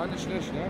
War nicht schlecht, ne?